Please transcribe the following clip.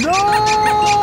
No!